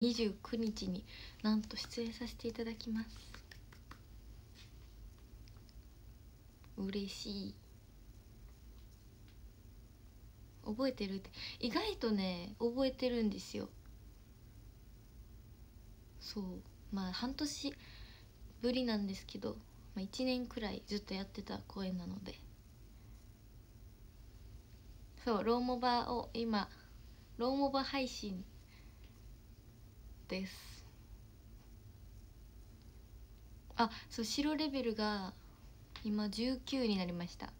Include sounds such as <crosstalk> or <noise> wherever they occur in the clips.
29日になんと出演させていただきます。嬉しい。覚えてるって。意外とね覚えてるんですよ。そう。まあ半年ぶりなんですけど、まあ、1年くらいずっとやってた公演なので。そうローモバを今ローモバ配信です。あそう白レベルが今19になりました。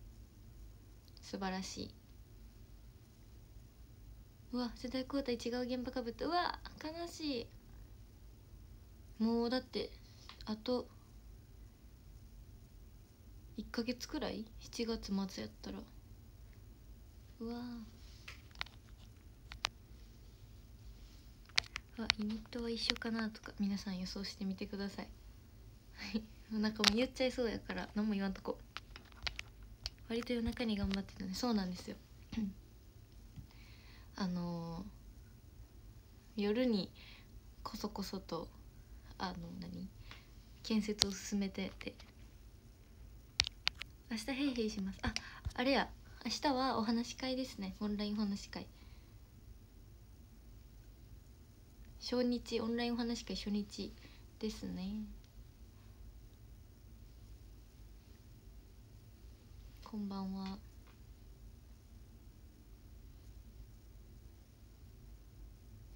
素晴らしい。うわ世代交代違う現場かぶった。うわ悲しい。もうだってあと1ヶ月くらい？7月末やったら。うわあユニットは一緒かなとか皆さん予想してみてください。はい。なんかもう言っちゃいそうやから何も言わんとこ。割と夜中に頑張ってたね。そうなんですよ。<clears throat> あのー、夜にこそこそとあの何？建設を進めてて。明日ヘイヘイします。ああれや。明日はお話し会ですね。オンラインお話し会。初日オンラインお話会初日ですね。こんばんは。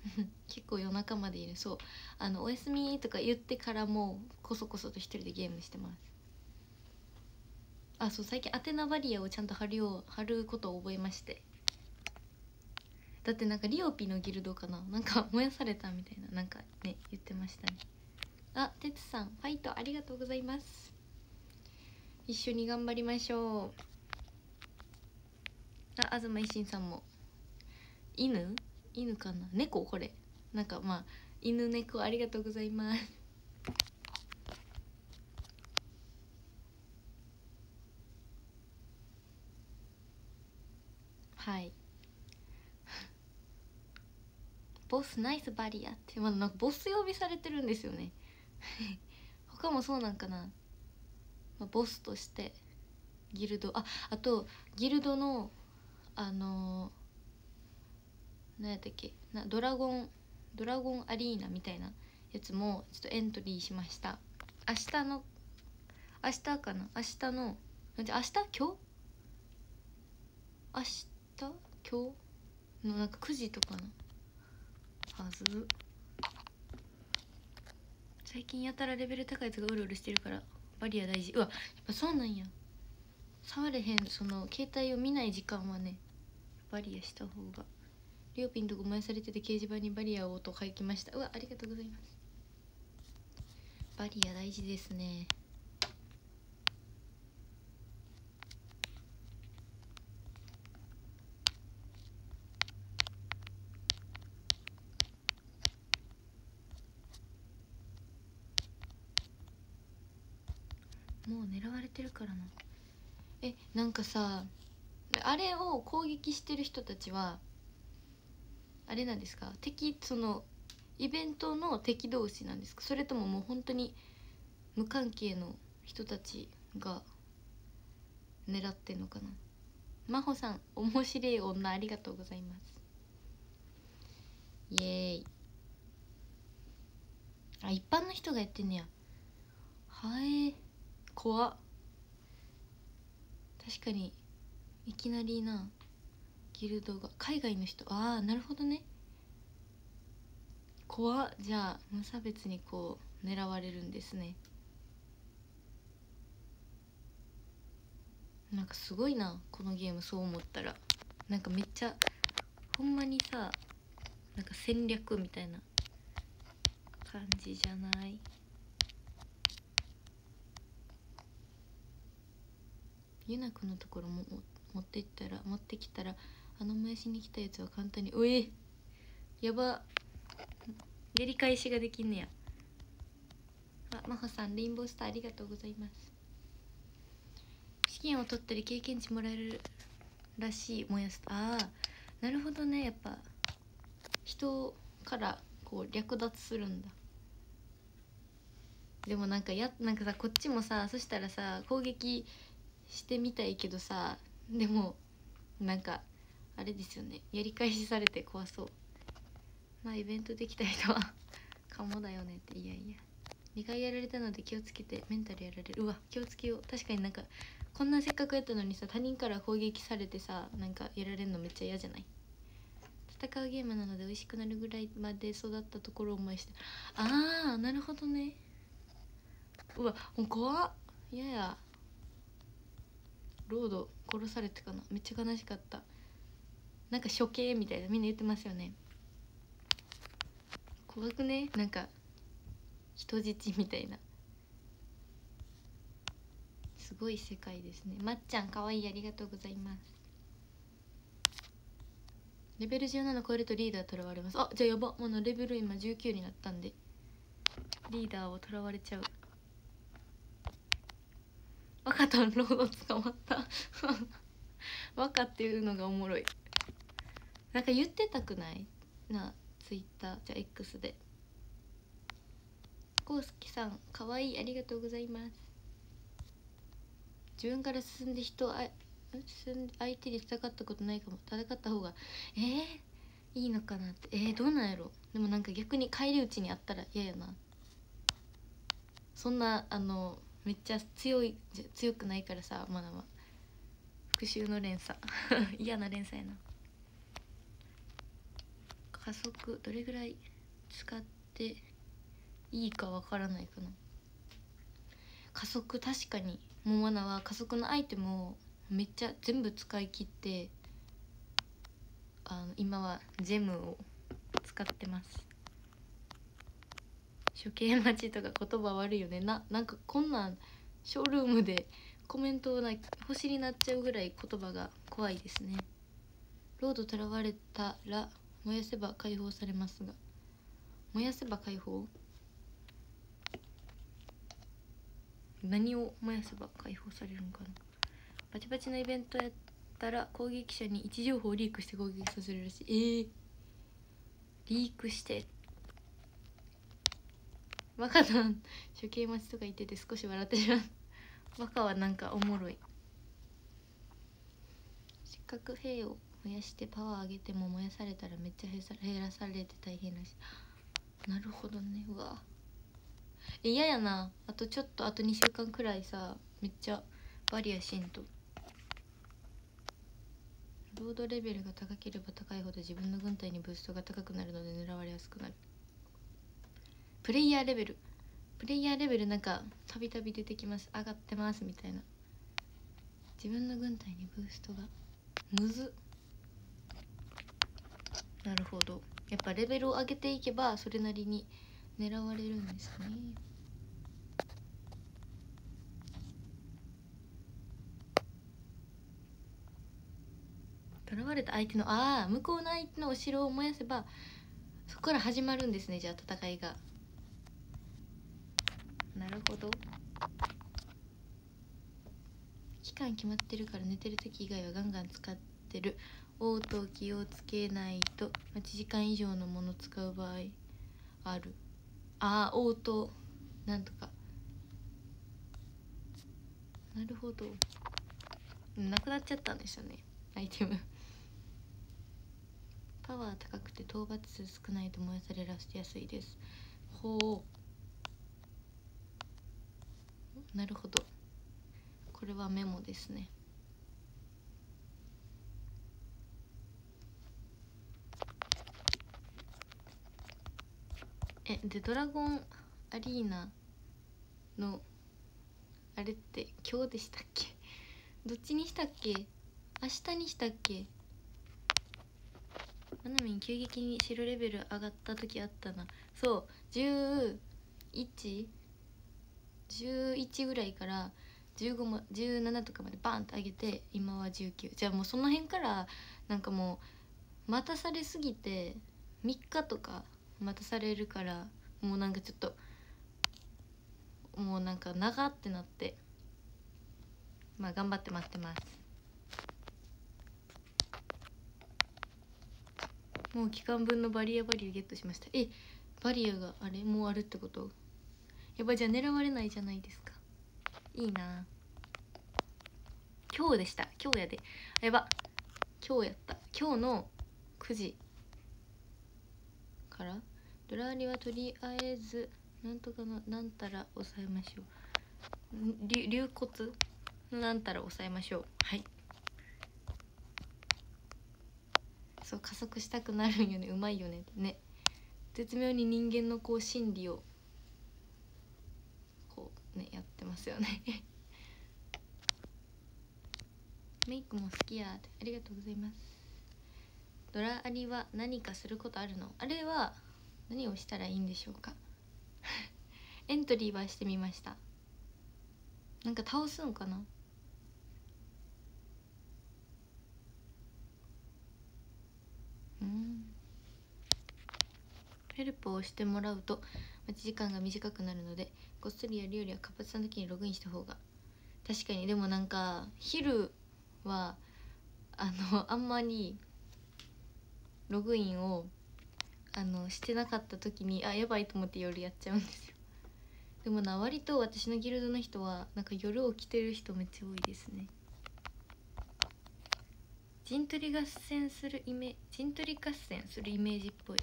<laughs> 結構夜中までいる。そう。あの「おやすみ」とか言ってからもこそこそと一人でゲームしてます。あそう最近アテナバリアをちゃんと貼るよう貼ることを覚えまして。だってなんかリオピのギルドかな？なんか燃やされたみたいななんかね言ってましたね。あてつさんファイトありがとうございます。一緒に頑張りましょう。あ東維新さんも。犬？犬かな？猫？これ。なんかまあ犬猫ありがとうございますはいボスナイスバリアってまあなんかボス呼びされてるんですよね。<laughs> 他もそうなんかな、まあ、ボスとしてギルドああとギルドのあのー何やったっけなドラゴンドラゴンアリーナみたいなやつもちょっとエントリーしました。明日の明日かな？明日のじゃ明日今日？明日今日？のなんか9時とかのはず最近やたらレベル高いやつがうるうるしてるからバリア大事。うわやっぱそうなんや。触れへんその携帯を見ない時間はねバリアした方が。リオピンとごまえされてて掲示板にバリアをと書きました。うわありがとうございます。バリア大事ですねもう狙われてるからな。えなんかさあれを攻撃してる人たちはあれなんですか？敵そのイベントの敵同士なんですか？それとももう本当に無関係の人たちが狙ってんのかな？真帆さん面白い女ありがとうございます。イエーイ。あ一般の人がやってんねや。はい怖っ。確かにいきなりなギルドが海外の人ああなるほどね。怖っ。じゃあ無差別にこう狙われるんですね。なんかすごいなこのゲームそう思ったら。なんかめっちゃほんまにさなんか戦略みたいな感じじゃない？ユナくんのところも持っていったら持ってきたらあのもやしに来たやつは簡単にうえやばやり返しができんねや。あマホさんレインボースターありがとうございます。試験を取ったり経験値もらえるらしい燃やすああなるほどね。やっぱ人からこう略奪するんだ。でもなんかやなんかさこっちもさそしたらさ攻撃してみたいけどさでもなんかあれですよね。やり返しされて怖そう。まあイベントできた人は <laughs> かもだよねって。いやいや。2回やられたので気をつけてメンタルやられる。うわ気をつけよう。確かになんかこんなせっかくやったのにさ他人から攻撃されてさなんかやられるのめっちゃ嫌じゃない？戦うゲームなので美味しくなるぐらいまで育ったところを思いして。ああなるほどね。うわもう怖っ。嫌やや。ロード殺されてかなめっちゃ悲しかった。なんか処刑みたいなみんな言ってますよね。怖くね？なんか人質みたいな。すごい世界ですね。まっちゃんかわいいありがとうございます。レベル17超えるとリーダーとらわれます。あじゃあやば。もうレベル今19になったんで。リーダーをとらわれちゃう。若田ロード捕まった。若っていうのがおもろい。なんか言ってたくない？なツイッター。じゃあ X で。こうすきさんかわいいありがとうございます。自分から進んで人あ進んで相手に戦ったことないかも。戦った方がえー、いいのかなって。えー、どうなんやろ？でもなんか逆に返り討ちにあったら嫌やな。そんなあのめっちゃ強い強くないからさまだま復讐の連鎖。<laughs> 嫌な連鎖やな。加速どれぐらい使っていいかわからないかな。加速確かに。モモナは加速のアイテムをめっちゃ全部使い切ってあの今はジェムを使ってます。処刑待ちとか言葉悪いよね。ななんかこんなんショールームでコメントをな星になっちゃうぐらい言葉が怖いですね。ロードとらわれたら燃やせば解放されますが。燃やせば解放？何を燃やせば解放されるんかな。バチバチのイベントやったら攻撃者に位置情報をリークして攻撃させるらしい。えー、リークして。バカな処刑待ちとか言ってて少し笑ってしまう。バカはなんかおもろい。せっかく兵を燃やしてパワー上げても燃やされたらめっちゃ減らされて大変らし。なるほどね。うわ。嫌やな。あとちょっとあと2週間くらいさめっちゃバリアしんと。ロードレベルが高ければ高いほど自分の軍隊にブーストが高くなるので狙われやすくなる。プレイヤーレベル。プレイヤーレベルなんかたびたび出てきます。上がってますみたいな。自分の軍隊にブーストが。むず。なるほど。やっぱレベルを上げていけばそれなりに狙われるんですね。囚われた相手のああ向こうの相手のお城を燃やせばそこから始まるんですねじゃあ戦いが。なるほど。期間決まってるから寝てる時以外はガンガン使ってる。オート気をつけないと。待ち時間以上のもの使う場合ある。ああオート。なんとか。なるほど。なくなっちゃったんですよね。アイテム。パワー高くて討伐数少ないと燃やされらしやすいです。ほうなるほど。これはメモですね。えでドラゴンアリーナのあれって今日でしたっけ？<laughs> どっちにしたっけ？明日にしたっけ？まなみん急激に白レベル上がった時あったな。そう11 11ぐらいから15も17とかまでバンって上げて今は19じゃあもうその辺からなんかもう待たされすぎて3日とか待たされるからもうなんかちょっともうなんか長ってなってまあ頑張って待ってます。もう期間分のバリアバリューゲットしました。えバリアがあれ？もうあるってこと？やっぱじゃあ狙われないじゃないですか。いいな。今日でした。今日やで。やば。今日やった。今日の9時からドラリはとりあえずなんとかのなんたら抑えましょう。流骨？なんたら抑えましょう。はい。そう加速したくなるんよね。うまいよね。ね。絶妙に人間のこう心理をねやってますよね。<laughs> メイクも好きやありがとうございます。ドラアリは何かすることあるの？あれは何をしたらいいんでしょうか？<laughs> エントリーはしてみました。なんか倒すんかな？うん。ヘルプをしてもらうと待ち時間が短くなるのでこっそりやるよりは活発な時にログインした方が。確かに。でもなんか昼はあのあんまりログインをあのしてなかった時にあやばいと思って夜やっちゃうんですよ。でもな割と私のギルドの人はなんか夜起きてる人めっちゃ多いですね。陣取り合戦するイメ陣取り合戦するイメージっぽい。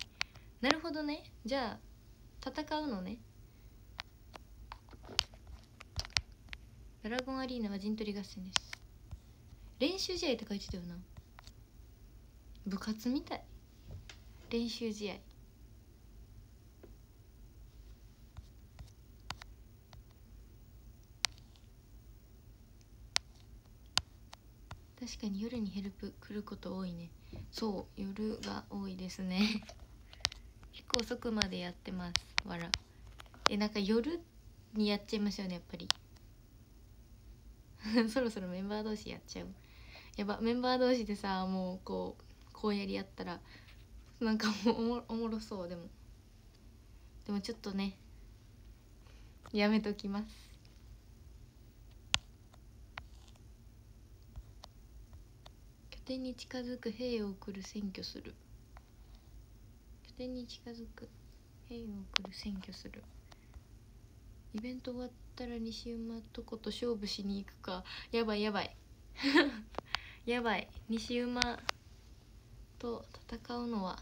なるほどね。じゃあ戦うのね。ドラゴンアリーナは陣取り合戦です。練習試合って書いてたよな。部活みたい。練習試合。確かに夜にヘルプ来ること多いね。そう夜が多いですね。<laughs> 結構遅くまでやってます。わらえなんか夜にやっちゃいますよねやっぱり。<laughs> そろそろメンバー同士やっちゃう。やばメンバー同士でさもうこうこうやりやったらなんかもうおもおもろそうでも。でもちょっとねやめときます。拠点に近づく兵を送る占拠する。拠点に近づく兵を送る占拠する。イベント終わったら西馬とこと勝負しに行くか。やばいやばい。<laughs> やばい。西馬と戦うのは。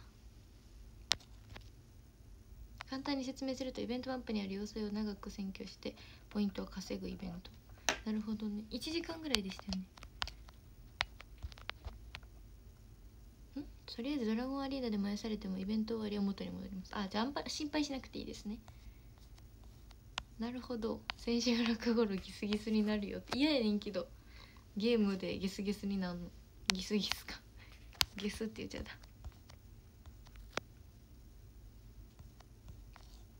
簡単に説明するとイベントマップにある要塞を長く占拠してポイントを稼ぐイベント。なるほどね。1時間ぐらいでしたよね。ん？とりあえずドラゴンアリーナで燃やされてもイベント終わりは元に戻ります。あじゃああんま心配しなくていいですね。なるほど。千秋楽頃ギスギスになるよって。嫌やねんけど。ゲームでギスギスになるの？ギスギスか。ギスって言っちゃった。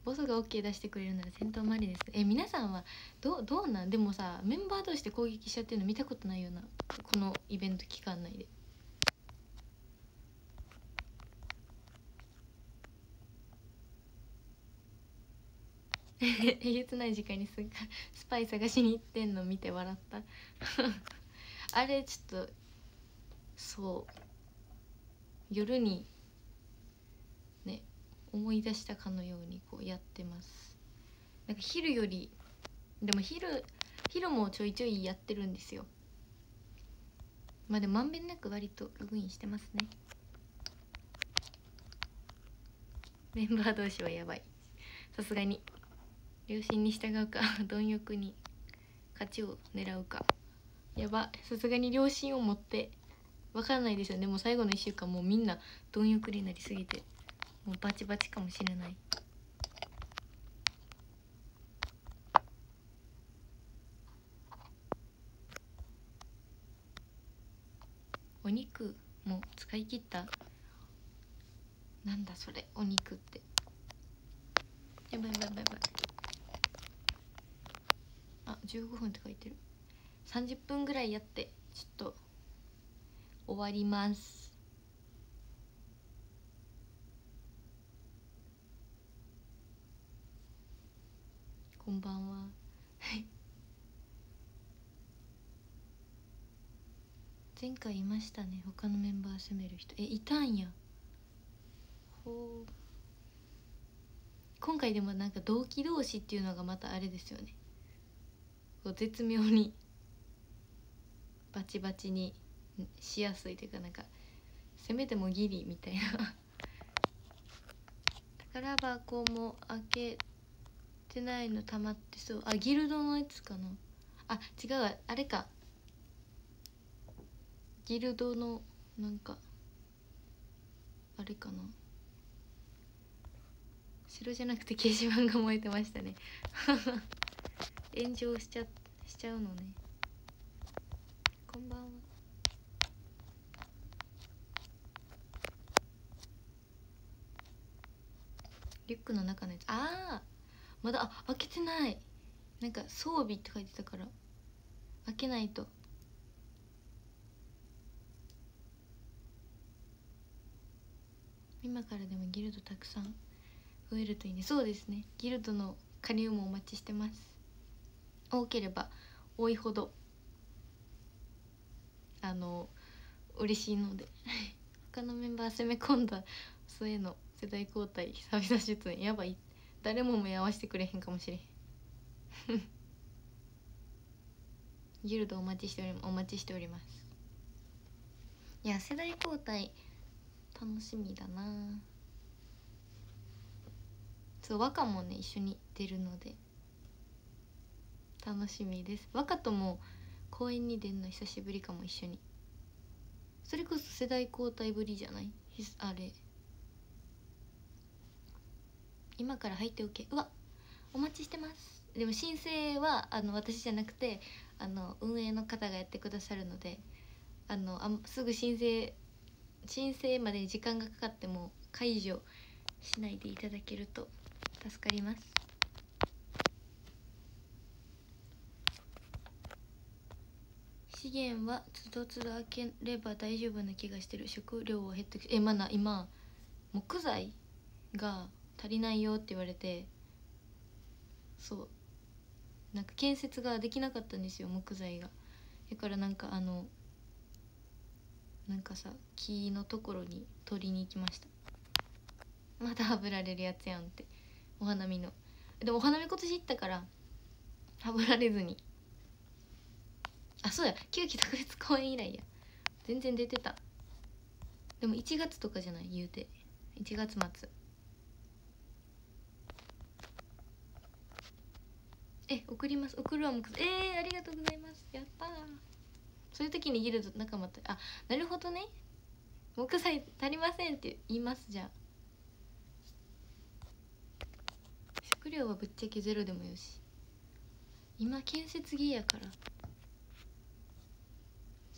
ボスが OK 出してくれるなら戦闘マリですえ皆さんはどどうなん？でもさメンバー同士で攻撃しちゃってるの見たことないような。このイベント期間内で。<laughs> えげつない時間にススパイ探しに行ってんの見て笑った。<laughs> あれちょっとそう。夜にね思い出したかのようにこうやってます。なんか昼よりでも昼昼もちょいちょいやってるんですよ。まあでもまんべんなく割とログインしてますね。メンバー同士はやばい。さすがに。良心に従うか <laughs> 貪欲に勝ちを狙うか。やばさすがに良心を持ってわからないですよね。もう最後の1週間もうみんな貪欲になりすぎてもうバチバチかもしれない。お肉も使い切った？なんだそれお肉って。やばいやばいやばい。15分って書いてる。30分ぐらいやってちょっと終わります。こんばんは。<laughs> 前回いましたね。他のメンバー責める人。えいたんや。ほう。今回でもなんか同期同士っていうのがまたあれですよね。こう絶妙にバチバチにしやすいというかなんかせめてもギリみたいな。<laughs> 宝箱も開けてないの溜まってそう。あギルドのやつかな。あ違うあれか。ギルドのなんかあれかな。白じゃなくて掲示板が燃えてましたね。<laughs> 炎上しちゃしちゃうのね。こんばんは。リュックの中のやつ。ああまだあ開けてない。なんか装備って書いてたから。開けないと。今からでもギルドたくさん増えるといいね。そうですね。ギルドの加入もお待ちしてます。多ければ多いほどあの嬉しいので <laughs> 他のメンバー攻め込んだそういうの世代交代久々出演やばい。誰も目合わせてくれへんかもしれへん。<laughs> ギルドお待ちしておりお待ちしております。いや世代交代楽しみだな。そう和歌もね一緒に出るので。楽しみです。和歌とも公演に出るの久しぶりかも一緒に。それこそ世代交代ぶりじゃない？あれ。今から入っておけ。うわお待ちしてます。でも申請はあの私じゃなくてあの運営の方がやってくださるのであのあすぐ申請申請まで時間がかかっても解除しないでいただけると助かります。資源はつどつど開ければ大丈夫な気がしてる。食料は減ってえまだ今木材が足りないよって言われてそう。なんか建設ができなかったんですよ木材が。だからなんかあのなんかさ木のところに取りに行きました。またはぶられるやつやんって。お花見の。でもお花見今年行ったからはぶられずに。あそうや旧期特別公演以来や。全然出てた。でも1月とかじゃない？言うて。1月末。え送ります。送るわもえー、ありがとうございます。やったそういう時にギルド仲間と。あなるほどね。木材足りませんって言いますじゃあ。食料はぶっちゃけゼロでもよし。今建設ギやから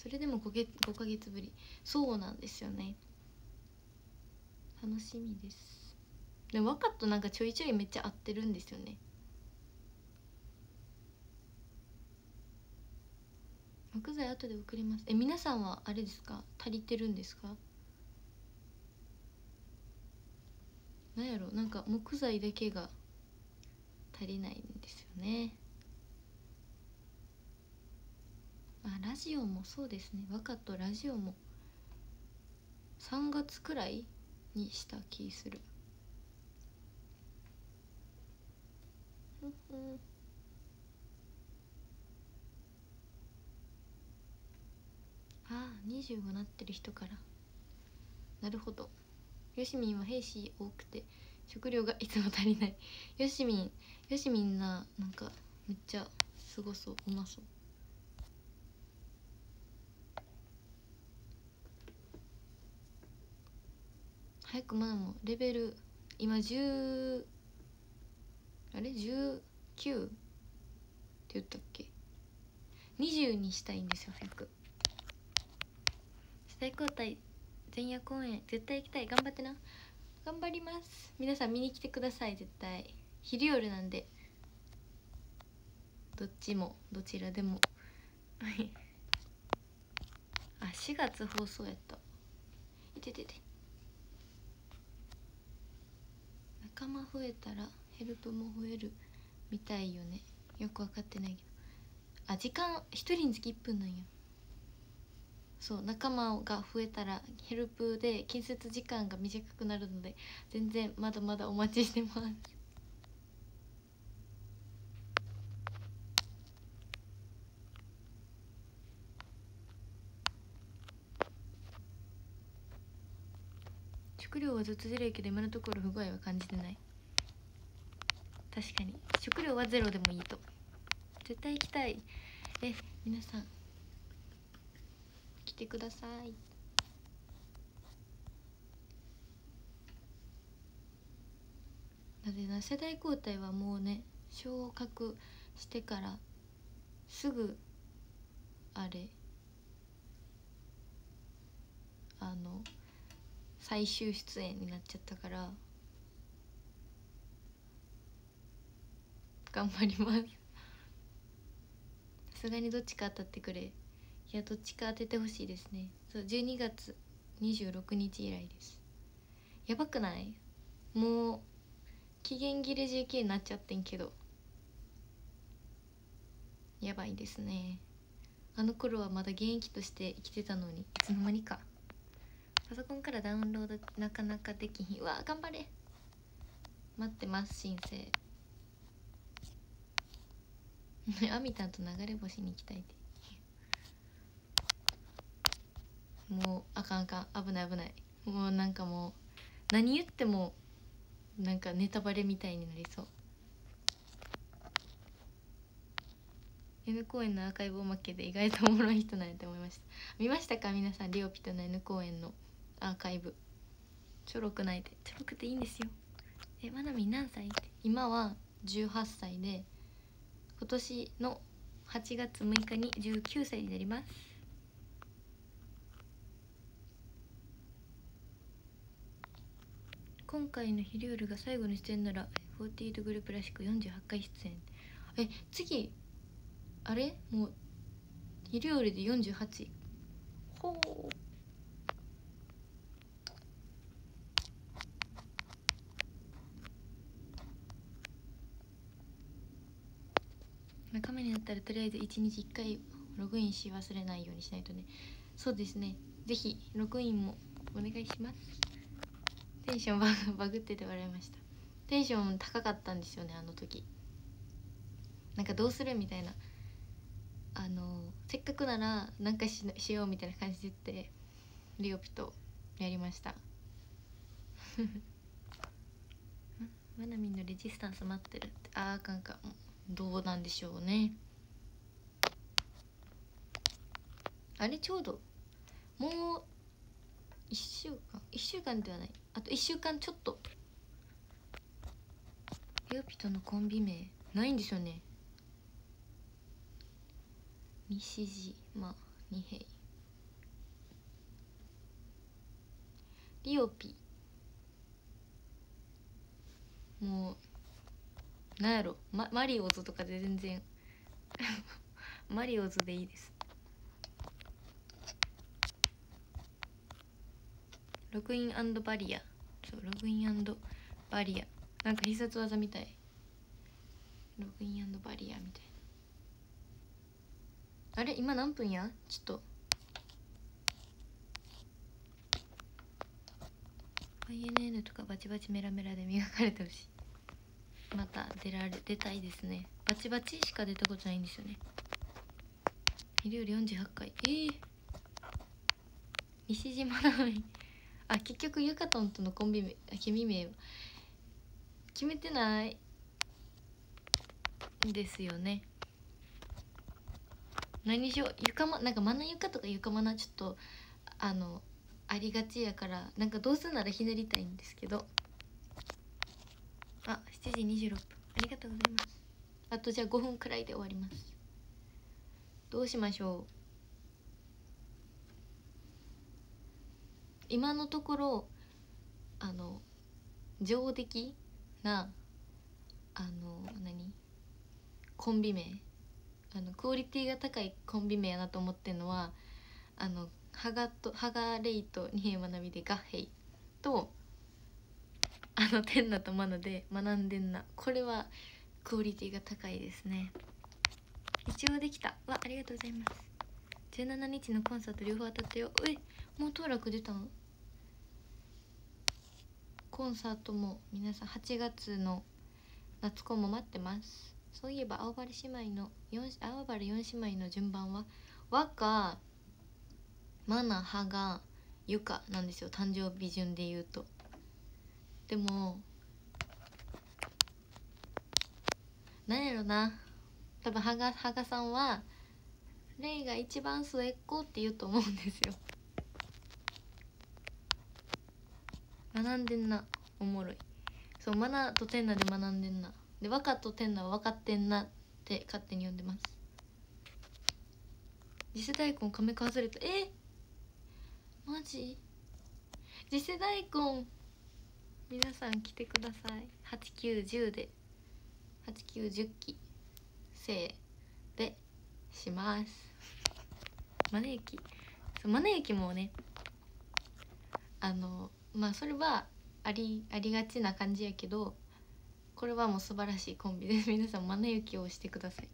それでも 5, 5ヶ月ぶり。そうなんですよね。楽しみです。でも若となんかちょいちょいめっちゃ合ってるんですよね。木材後で送ります。え皆さんはあれですか？足りてるんですか？なんやろ。なんか木材だけが足りないんですよね。あラジオもそうですね。若とラジオも3月くらいにした気する。ふふああ25なってる人から。なるほど。よしみんは兵士多くて食料がいつも足りない。よしみんよしみんななんかめっちゃすごそう。うまそう。早くまだもレベル今10あれ？19って言ったっけ？20にしたいんですよ早く。世代交代。前夜公演。絶対行きたい。頑張ってな。頑張ります。皆さん見に来てください。絶対。昼夜なんで。どっちも。どちらでも。はい。あ4月放送やった。いててて。仲間増えたらヘルプも増えるみたいよね。よく分かってないけど。あ時間1人につき1分なんやそう仲間が増えたらヘルプで建設時間が短くなるので全然まだまだお待ちしてます。食料はずっとゼロやけど今のところ不具合は感じてない。確かに。食料はゼロでもいいと。絶対行きたい。え皆さん来てください。なぜな世代交代はもうね昇格してからすぐあれあの最終出演になっちゃったから頑張ります。さすがにどっちか当たってくれ。いやどっちか当ててほしいですね。そう12月26日以来です。やばくない？もう期限切れ JK になっちゃってんけど。やばいですね。あの頃はまだ現役として生きてたのに。いつの間にか。パソコンからダウンロードなかなかできひん。うわ頑張れ。待ってます申請。<laughs> アミタンと流れ星に行きたいって。もうあかんあかん。危ない危ない。もうなんかもう何言ってもなんかネタバレみたいになりそう。N 公演のアーカイブおまけで意外とおもろい人なんやって思いました。見ましたか皆さん？リオピとの N 公演の。アーカイブ。ちょろくないで。ちょろくていいんですよ。えまなみ何歳？って今は18歳で今年の8月6日に19歳になります。今回のヒリュールが最後の出演なら48グループらしく48回出演。え次あれ？もうヒリュールで48ほう。カメになったらとりあえず1日1回ログインし忘れないようにしないとね。そうですね。是非ログインもお願いします。テンションバグ <laughs> バグってて笑いました。テンション高かったんですよねあの時。なんかどうするみたいな。あのせっかくなら何かししようみたいな感じで言ってリオピとやりました。<laughs> まなみんのレジスタンス待ってるって。ああかんかもどうなんでしょうね。あれちょうどもう1週間1週間ではない。あと1週間ちょっと。ヨピとのコンビ名ないんですよね。西島二平リオピ。もうなんやろ、ま、マリオズとかで全然 <laughs> マリオズでいいです。ログインバリア。そうログインバリア。なんか必殺技みたい。ログインバリアみたいな。あれ今何分や？ちょっと。INN とかバチバチメラメラで磨かれてほしい。また出られ出たいですね。バチバチしか出たことないんですよね。昼より48回。えー、西島なのにあ結局ゆかとんとのコンビ名君名決めてない。ですよね。何しよう。ゆかまなんかまなゆかとかゆかまなちょっとあのありがちやからなんかどうすんならひねりたいんですけど。あ7時26分。ありがとうございます。あとじゃあ5分くらいで終わります。どうしましょう？今のところあの上出来なあの何？コンビ名。あのクオリティが高いコンビ名やなと思ってるのはあのハガとハガレイと二平学びでガッヘイとあの天ナとマナで学んでんな。これはクオリティが高いですね。一応できた。わありがとうございます。17日のコンサート両方当たったよ。えもう当落出たの？コンサートも皆さん8月の夏コンも待ってます。そういえば青原姉妹の4青原4姉妹の順番は和歌マナハガゆかなんですよ。誕生日順で言うと。でもなんやろな。多分はがはがさんはレイが一番末っ子って言うと思うんですよ。学んでんな。おもろい。そうマナとテンナで学んでんな。で若とテンナは分かってんなって勝手に呼んでます。次世大根亀か外れたえ？マジ？次世大根皆さん来てください。8910で。8910期。せーでします。マネ雪そうマネ雪もねあのまあそれはありありがちな感じやけどこれはもう素晴らしいコンビです <laughs> 皆さんマネ雪を押してください。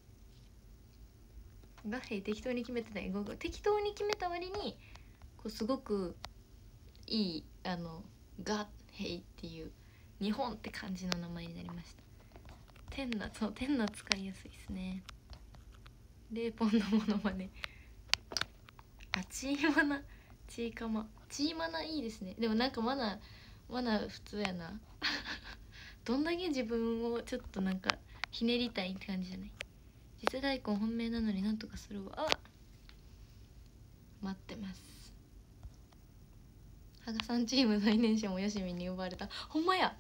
ガヘイ適当に決めてない？適当に決めた割にこうすごくいいあのガヘイっていう日本って感じの名前になりました。天那そう天那使いやすいですね。レーポンのものまねあチーマナチーカマチーマナいいですね。でもなんかマナマナ普通やな。<laughs> どんだけ自分をちょっとなんかひねりたいって感じじゃない。次世大根本命なのになんとかするわ。あ待ってます。羽賀さんチーム最年少もよしみに呼ばれた。ほんまや。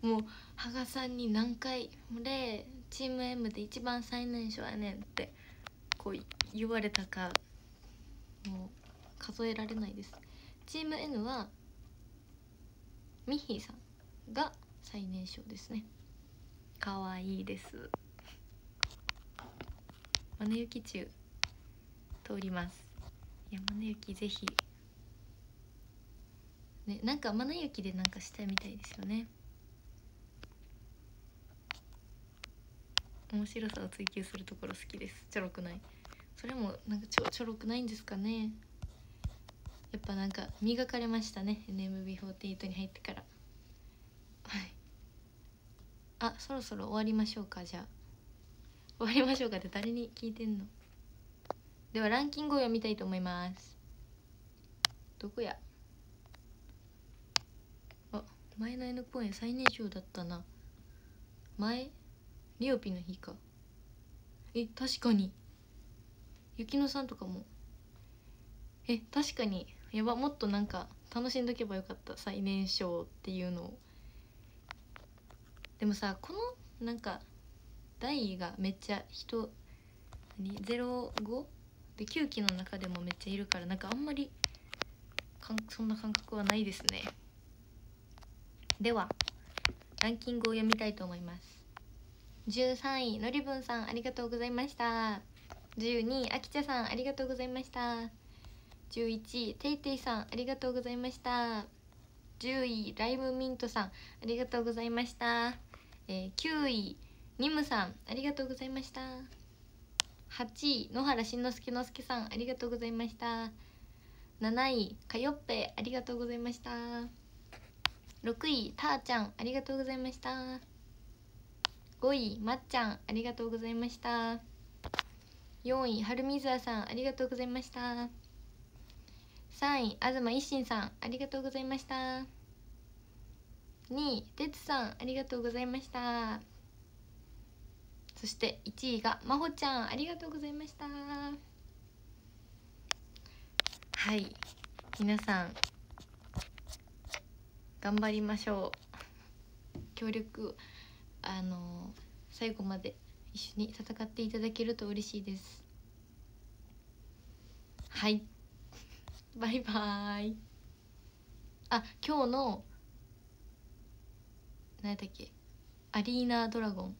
もう羽賀さんに何回「でチーム M で一番最年少やねん」ってこう言われたかもう数えられないです。チーム N はミヒーさんが最年少ですね。かわいいです。マネ雪中通ります。いやマネ雪ぜひ。ねなんかマナ雪でなんかしたみたいですよね。面白さを追求するところ好きです。ちょろくない。それもなんかちょちょろくないんですかね。やっぱなんか磨かれましたね。NMB48 に入ってから。はい。あそろそろ終わりましょうかじゃあ。終わりましょうかって誰に聞いてんの。ではランキングを読みたいと思います。どこや？前の N 公演最年少だったな。前？リオピの日か。え確かに。雪乃さんとかも。え確かに。やばもっとなんか楽しんどけばよかった。最年少っていうのを。でもさこのなんか台がめっちゃ人何？05で9期の中でもめっちゃいるからなんかあんまりかんそんな感覚はないですね。ではランキングを読みたいと思います。13位のりぶんさんありがとうございました。12位あきちゃさんありがとうございました。11位ていていさんありがとうございました。10位ライムミントさんありがとうございました、えー、9位ニムさんありがとうございました。8位野原しんのすけのすけさんありがとうございました。7位かよっぺありがとうございました。6位たーちゃんありがとうございました。5位まっちゃんありがとうございました。4位はるみずあさんありがとうございました。3位東一心さんありがとうございました。2位てつさんありがとうございました。そして1位がまほちゃんありがとうございました。はい。皆さん頑張りましょう。協力あの最後まで一緒に戦っていただけると嬉しいです。はい。バイバーイ。あ今日の何だっけ？アリーナドラゴン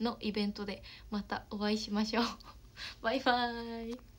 のイベントでまたお会いしましょう。バイバーイ。